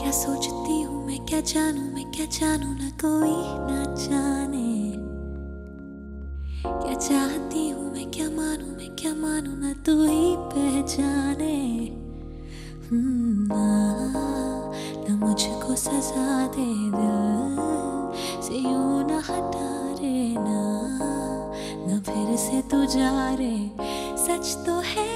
क्या सोचती हूँ मैं क्या जानू मैं क्या जानू ना कोई ना जाने। क्या चाहती हूँ मैं क्या मानू मैं क्या मानू ना तू ही पहचाने। हम्म, ना मुझको सजा दे ना हटा रे ना ना फिर से तू जा रे सच तो है